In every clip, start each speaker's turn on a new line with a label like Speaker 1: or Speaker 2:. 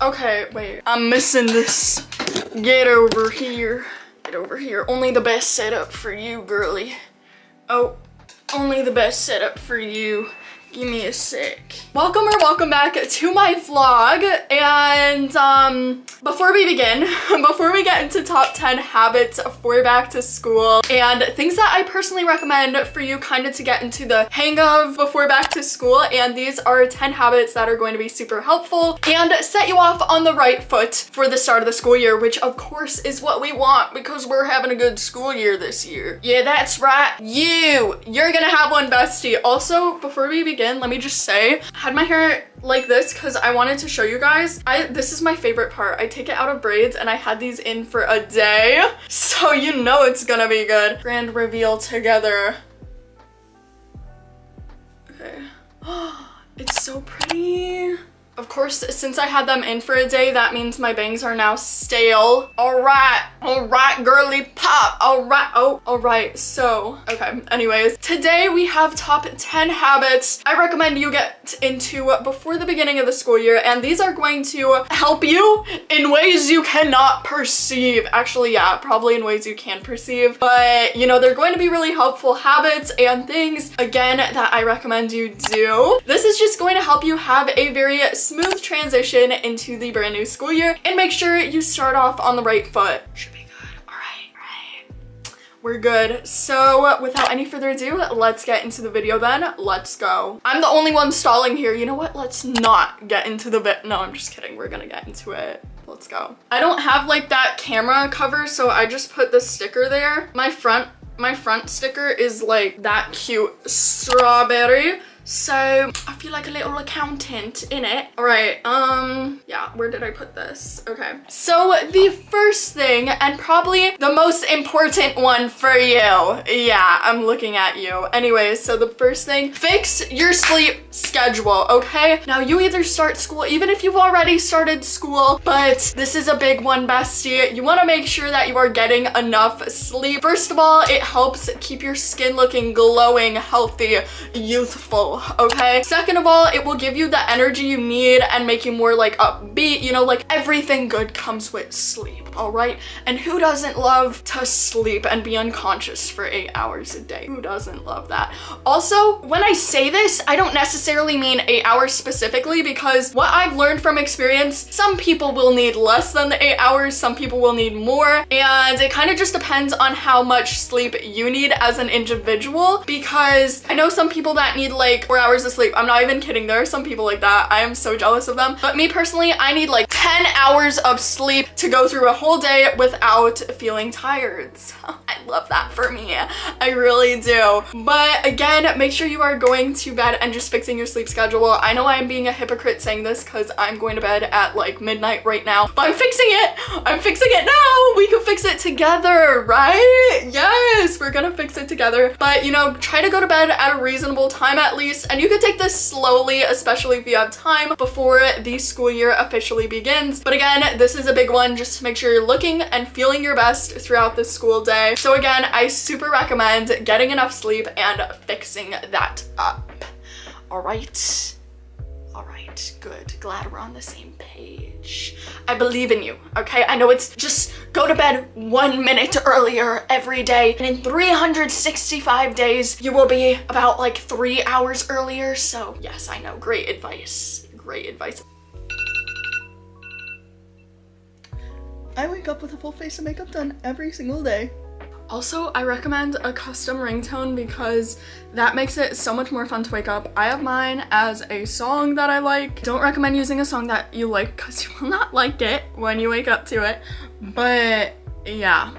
Speaker 1: Okay, wait. I'm missing this. Get over here. Get over here. Only the best setup for you, girly. Oh, only the best setup for you. Give me a sec. Welcome or welcome back to my vlog. And um, before we begin, before we get into top 10 habits for back to school and things that I personally recommend for you kind of to get into the hang of before back to school. And these are 10 habits that are going to be super helpful and set you off on the right foot for the start of the school year, which of course is what we want because we're having a good school year this year. Yeah, that's right. You, you're gonna have one bestie. Also, before we begin, let me just say, I had my hair like this because I wanted to show you guys. I This is my favorite part. I take it out of braids and I had these in for a day. So you know it's gonna be good. Grand reveal together. Okay. it's so pretty. Of course, since I had them in for a day, that means my bangs are now stale. All right, all right, girly pop. All right, oh, all right. So, okay, anyways, today we have top 10 habits I recommend you get into before the beginning of the school year. And these are going to help you in ways you cannot perceive. Actually, yeah, probably in ways you can perceive. But, you know, they're going to be really helpful habits and things, again, that I recommend you do. This is just going to help you have a very smooth transition into the brand new school year and make sure you start off on the right foot. Should be good. All right, right. We're good. So without any further ado, let's get into the video then. Let's go. I'm the only one stalling here. You know what? Let's not get into the bit. No, I'm just kidding. We're gonna get into it. Let's go. I don't have like that camera cover, so I just put the sticker there. My front my front sticker is like that cute strawberry. So I feel like a little accountant in it. All right, um, yeah, where did I put this? Okay. So the first thing and probably the most important one for you. Yeah, I'm looking at you. Anyways, so the first thing, fix your sleep schedule, okay? Now you either start school, even if you've already started school, but this is a big one, bestie. You wanna make sure that you are getting enough sleep. First of all, it helps keep your skin looking glowing, healthy, youthful, okay? Second of all, it will give you the energy you need and make you more like upbeat, you know, like everything good comes with sleep, all right? And who doesn't love to sleep and be unconscious for eight hours a day? Who doesn't love that? Also, when I say this, I don't necessarily mean eight hours specifically because what I've learned from experience, some people will need less than the eight hours, some people will need more, and it kind of just depends on how much sleep you need as an individual because I know some people that need like four hours of sleep. I'm not even kidding. There are some people like that. I am so jealous of them. But me personally, I need like 10 hours of sleep to go through a whole day without feeling tired. So I love that for me. I really do. But again, make sure you are going to bed and just fixing your sleep schedule. I know I'm being a hypocrite saying this because I'm going to bed at like midnight right now, but I'm fixing it. I'm fixing it now. We can fix it together, right? We're gonna fix it together. But you know, try to go to bed at a reasonable time at least and you can take this slowly, especially if you have time before the school year officially begins. But again, this is a big one just to make sure you're looking and feeling your best throughout the school day. So again, I super recommend getting enough sleep and fixing that up. All right. Good. Glad we're on the same page. I believe in you, okay? I know it's just go to bed one minute earlier every day, and in 365 days, you will be about like three hours earlier. So yes, I know, great advice, great advice. I wake up with a full face of makeup done every single day. Also, I recommend a custom ringtone because that makes it so much more fun to wake up. I have mine as a song that I like. Don't recommend using a song that you like because you will not like it when you wake up to it. But yeah,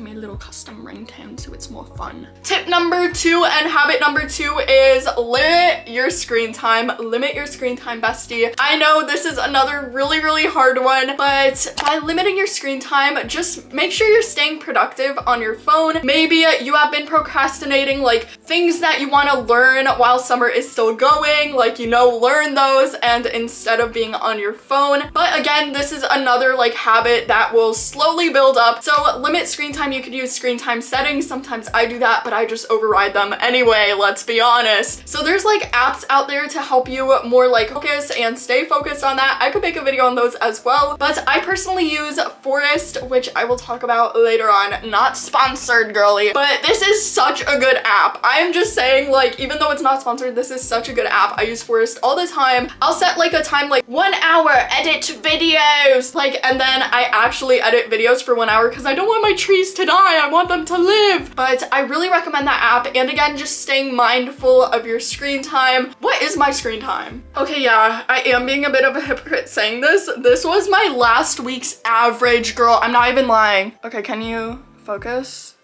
Speaker 1: I made a little custom ringtone so it's more fun. Tip number two and habit number two is limit your screen time. Limit your screen time, bestie. I know this is another really, really hard one, but by limiting your screen time, just make sure you're staying productive on your phone. Maybe you have been procrastinating like things that you want to learn while summer is still going, like, you know, learn those and instead of being on your phone. But again, this is another like habit that will slowly build up. So limit screen screen time, you could use screen time settings. Sometimes I do that, but I just override them anyway, let's be honest. So there's like apps out there to help you more like focus and stay focused on that. I could make a video on those as well, but I personally use Forest, which I will talk about later on. Not sponsored, girly, but this is such a good app. I'm just saying like, even though it's not sponsored, this is such a good app. I use Forest all the time. I'll set like a time like one hour, edit videos, like, and then I actually edit videos for one hour because I don't want my trees to die. I want them to live. But I really recommend that app. And again, just staying mindful of your screen time. What is my screen time? Okay, yeah, I am being a bit of a hypocrite saying this. This was my last week's average, girl. I'm not even lying. Okay, can you focus?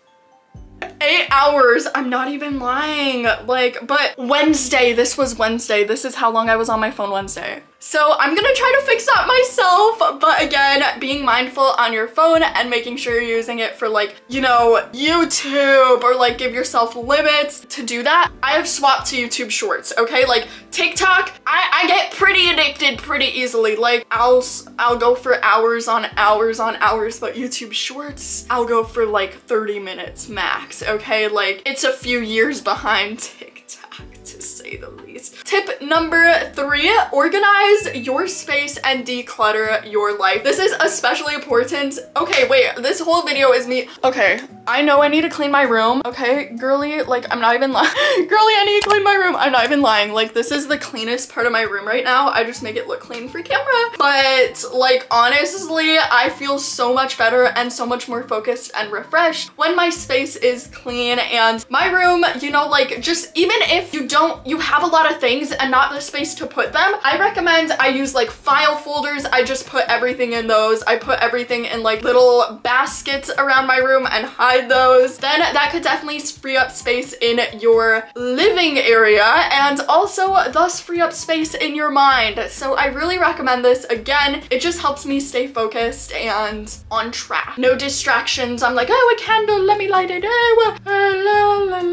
Speaker 1: eight hours. I'm not even lying. Like, but Wednesday, this was Wednesday. This is how long I was on my phone Wednesday. So I'm gonna try to fix that myself, but again, being mindful on your phone and making sure you're using it for like, you know, YouTube or like give yourself limits to do that. I have swapped to YouTube shorts, okay? Like TikTok, I, I get pretty addicted pretty easily. Like I'll, I'll go for hours on hours on hours, but YouTube shorts, I'll go for like 30 minutes max, okay? Like it's a few years behind TikTok to say the least. Tip number three, organize your space and declutter your life. This is especially important. Okay, wait, this whole video is me. Okay, I know I need to clean my room. Okay, girly, like I'm not even lying. girly, I need to clean my room. I'm not even lying. Like this is the cleanest part of my room right now. I just make it look clean for camera. But like honestly, I feel so much better and so much more focused and refreshed when my space is clean and my room, you know, like just even if you don't, you have a lot of things and not the space to put them, I recommend I use like file folders. I just put everything in those. I put everything in like little baskets around my room and hide those, then that could definitely free up space in your living area and also thus free up space in your mind. So I really recommend this. Again, it just helps me stay focused and on track. No distractions. I'm like, oh, a candle, let me light it. Oh, uh, la, la, la.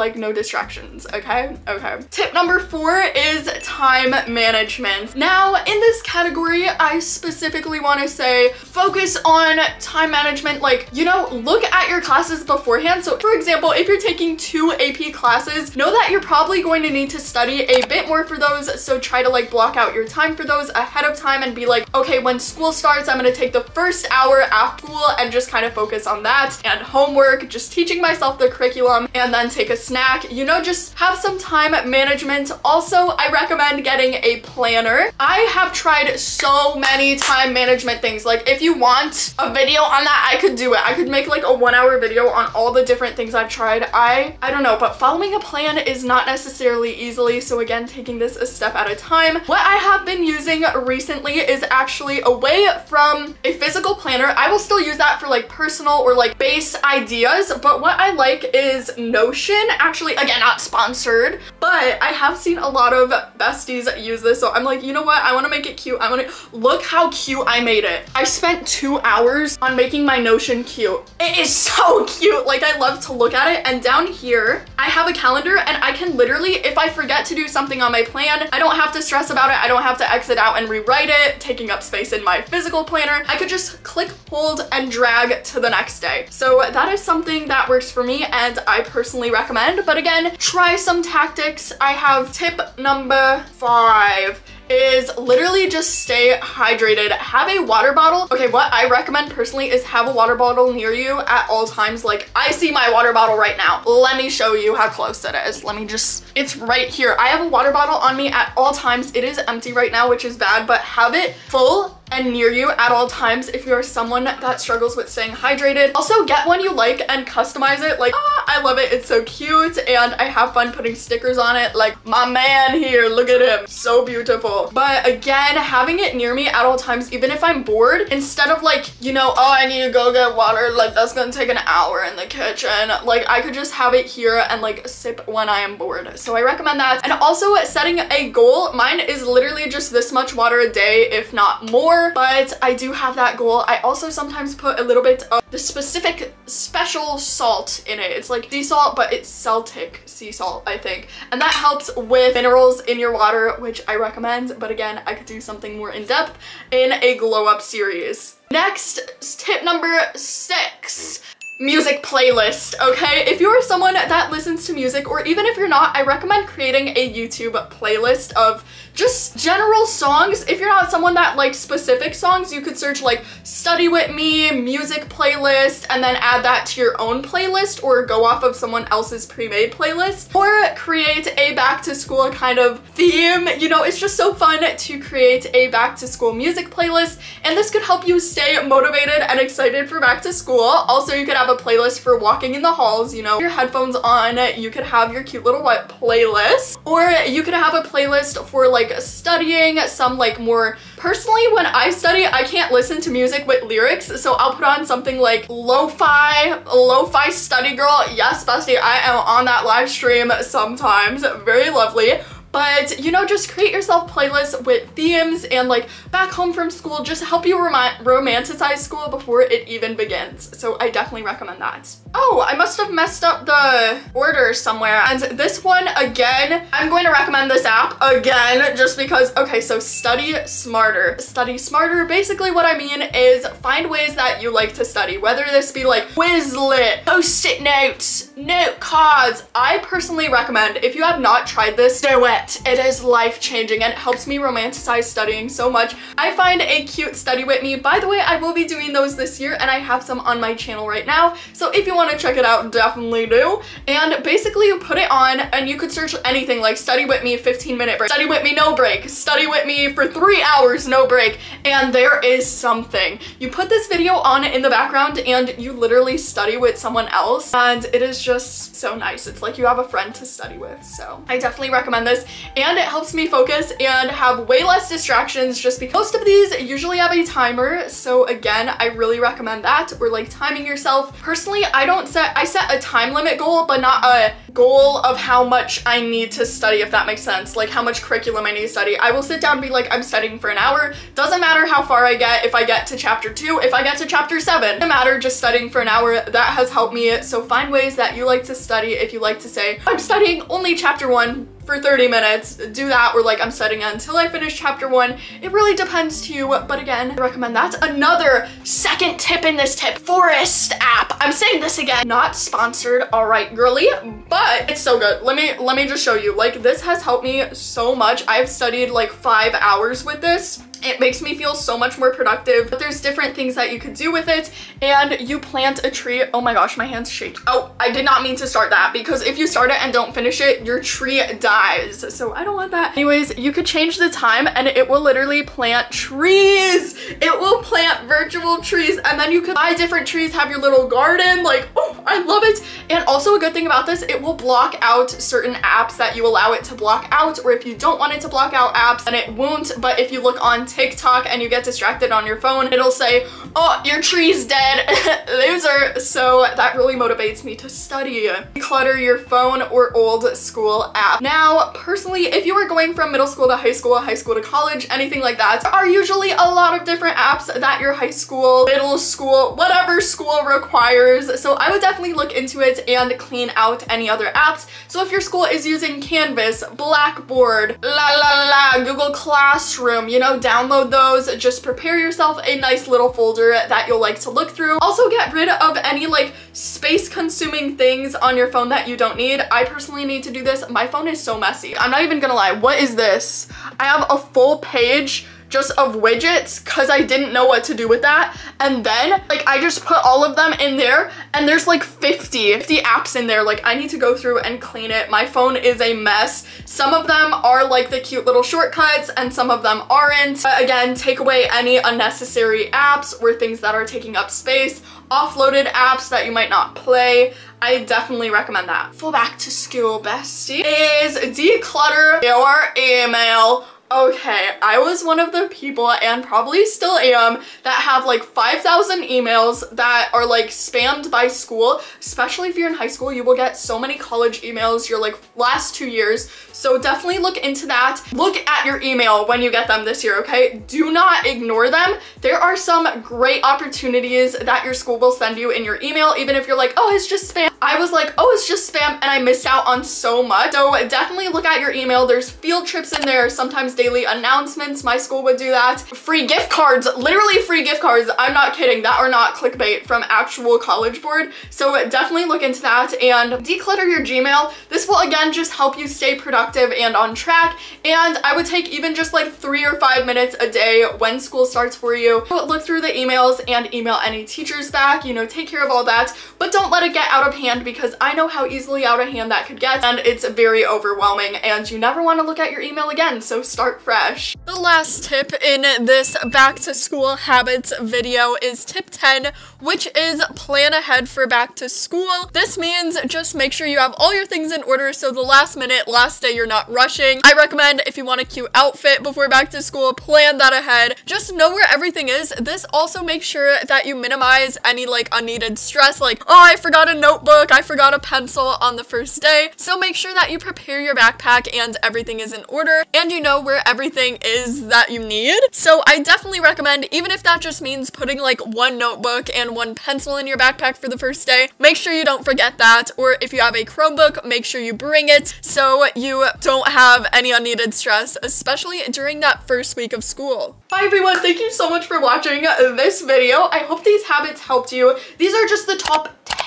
Speaker 1: Like no distractions, okay? Okay. Tip number four is time management. Now, in this category, I specifically want to say focus on time management. Like, you know, look at your classes beforehand. So for example, if you're taking two AP classes, know that you're probably going to need to study a bit more for those. So try to like block out your time for those ahead of time and be like, okay, when school starts, I'm gonna take the first hour after school and just kind of focus on that and homework, just teaching myself the curriculum and then take a snack. You know, just have some time management. Also, I recommend getting a planner. I have tried so many time management things. Like if you want a video on that, I could do it. I could make like a one hour video on all the different things I've tried. I, I don't know, but following a plan is not necessarily easily. So again, taking this a step at a time. What I have been using recently is actually away from a physical planner. I will still use that for like personal or like base ideas. But what I like is Notion. Actually, again, not sponsored, but I have seen a lot of besties use this. So I'm like, you know what? I want to make it cute. I want to look how cute I made it. I spent two hours on making my Notion cute. It is so cute. Like I love to look at it. And down here, I have a calendar and I can literally, if I forget to do something on my plan, I don't have to stress about it. I don't have to exit out and rewrite it, taking up space in my physical planner. I could just click, hold, and drag to the next day. So that is something that works for me and I personally recommend. But again, try some tactics. I have tip number five is literally just stay hydrated. Have a water bottle. Okay, what I recommend personally is have a water bottle near you at all times. Like I see my water bottle right now. Let me show you how close it is. Let me just, it's right here. I have a water bottle on me at all times. It is empty right now, which is bad, but have it full and near you at all times if you're someone that struggles with staying hydrated. Also get one you like and customize it. Like, ah, I love it. It's so cute and I have fun putting stickers on it. Like my man here, look at him. So beautiful. But again, having it near me at all times, even if I'm bored, instead of like, you know, oh, I need to go get water, like that's gonna take an hour in the kitchen. Like I could just have it here and like sip when I am bored. So I recommend that. And also setting a goal. Mine is literally just this much water a day, if not more but I do have that goal. I also sometimes put a little bit of the specific special salt in it. It's like sea salt, but it's Celtic sea salt, I think. And that helps with minerals in your water, which I recommend. But again, I could do something more in-depth in a glow up series. Next, tip number six music playlist, okay? If you're someone that listens to music, or even if you're not, I recommend creating a YouTube playlist of just general songs. If you're not someone that likes specific songs, you could search like study with me, music playlist, and then add that to your own playlist or go off of someone else's pre-made playlist or create a back to school kind of theme. You know, it's just so fun to create a back to school music playlist and this could help you stay motivated and excited for back to school. Also, you could have a playlist for walking in the halls, you know, your headphones on, you could have your cute little what playlist or you could have a playlist for like like studying, some like more personally when I study, I can't listen to music with lyrics, so I'll put on something like lo-fi, lo-fi study girl. Yes, bestie, I am on that live stream sometimes. Very lovely. But, you know, just create yourself playlists with themes and like back home from school, just help you rom romanticize school before it even begins. So I definitely recommend that. Oh, I must have messed up the order somewhere. And this one, again, I'm going to recommend this app again, just because, okay, so study smarter. Study smarter, basically what I mean is find ways that you like to study, whether this be like Quizlet, post-it notes, note cards. I personally recommend, if you have not tried this, do it. It is life-changing and it helps me romanticize studying so much. I find a cute study with me. By the way, I will be doing those this year and I have some on my channel right now. So if you want to check it out, definitely do. And basically you put it on and you could search anything like study with me 15 minute break, study with me no break, study with me for three hours no break. And there is something. You put this video on in the background and you literally study with someone else and it is just so nice. It's like you have a friend to study with. So I definitely recommend this and it helps me focus and have way less distractions just because most of these usually have a timer. So again, I really recommend that or like timing yourself. Personally, I don't set, I set a time limit goal, but not a goal of how much I need to study, if that makes sense. Like how much curriculum I need to study. I will sit down and be like, I'm studying for an hour. Doesn't matter how far I get, if I get to chapter two, if I get to chapter seven. Doesn't matter, just studying for an hour. That has helped me. So find ways that you like to study if you like to say, I'm studying only chapter one, for 30 minutes, do that, or like I'm studying until I finish chapter one. It really depends to you, but again, I recommend that. Another second tip in this tip, Forest app. I'm saying this again, not sponsored, all right, girly, but it's so good. Let me, let me just show you. Like this has helped me so much. I've studied like five hours with this it makes me feel so much more productive. But there's different things that you could do with it. And you plant a tree. Oh my gosh, my hands shake. Oh, I did not mean to start that because if you start it and don't finish it, your tree dies. So I don't want that. Anyways, you could change the time and it will literally plant trees. It will plant virtual trees and then you could buy different trees, have your little garden. Like, oh, I love it. And also a good thing about this, it will block out certain apps that you allow it to block out. Or if you don't want it to block out apps, then it won't. But if you look on TikTok and you get distracted on your phone, it'll say, oh, your tree's dead, loser. So that really motivates me to study. Clutter your phone or old school app. Now, personally, if you are going from middle school to high school, high school to college, anything like that, there are usually a lot of different apps that your high school, middle school, whatever school requires. So I would definitely look into it and clean out any other apps. So if your school is using Canvas, Blackboard, la la la, Google Classroom, you know, down download those. Just prepare yourself a nice little folder that you'll like to look through. Also get rid of any like space consuming things on your phone that you don't need. I personally need to do this. My phone is so messy. I'm not even gonna lie. What is this? I have a full page just of widgets because I didn't know what to do with that. And then like I just put all of them in there and there's like 50, 50 apps in there. Like I need to go through and clean it. My phone is a mess. Some of them are like the cute little shortcuts and some of them aren't. But again, take away any unnecessary apps or things that are taking up space. Offloaded apps that you might not play. I definitely recommend that. Full back to school bestie is declutter your email Okay, I was one of the people and probably still am that have like 5,000 emails that are like spammed by school. Especially if you're in high school, you will get so many college emails your like last two years. So definitely look into that. Look at your email when you get them this year, okay? Do not ignore them. There are some great opportunities that your school will send you in your email, even if you're like, oh, it's just spam I was like, oh, it's just spam and I missed out on so much. So definitely look at your email. There's field trips in there, sometimes daily announcements. My school would do that. Free gift cards, literally free gift cards. I'm not kidding. That are not clickbait from actual College Board. So definitely look into that and declutter your Gmail. This will again just help you stay productive and on track. And I would take even just like three or five minutes a day when school starts for you. Look through the emails and email any teachers back, you know, take care of all that, but don't let it get out of hand because I know how easily out of hand that could get and it's very overwhelming and you never want to look at your email again, so start fresh. The last tip in this back to school habits video is tip 10, which is plan ahead for back to school. This means just make sure you have all your things in order so the last minute, last day, you're not rushing. I recommend if you want a cute outfit before back to school, plan that ahead. Just know where everything is. This also makes sure that you minimize any like unneeded stress like, oh, I forgot a notebook, I forgot a pencil on the first day. So make sure that you prepare your backpack and everything is in order and you know where everything is that you need. So I definitely recommend, even if that just means putting like one notebook and one pencil in your backpack for the first day, make sure you don't forget that. Or if you have a Chromebook, make sure you bring it so you don't have any unneeded stress, especially during that first week of school. Bye everyone, thank you so much for watching this video. I hope these habits helped you. These are just the top 10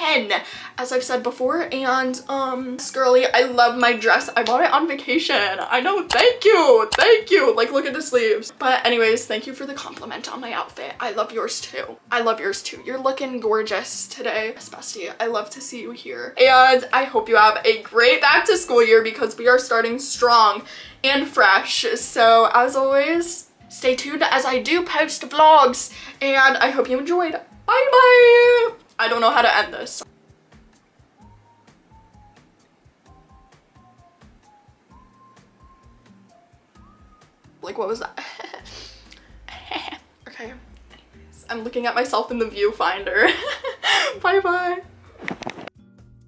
Speaker 1: as I've said before and um girly I love my dress. I bought it on vacation. I know. Thank you. Thank you. Like look at the sleeves. But anyways thank you for the compliment on my outfit. I love yours too. I love yours too. You're looking gorgeous today bestie I love to see you here. And I hope you have a great back to school year because we are starting strong and fresh. So as always stay tuned as I do post vlogs. And I hope you enjoyed. Bye bye I don't know how to end this. Like, what was that? okay. I'm looking at myself in the viewfinder. Bye-bye.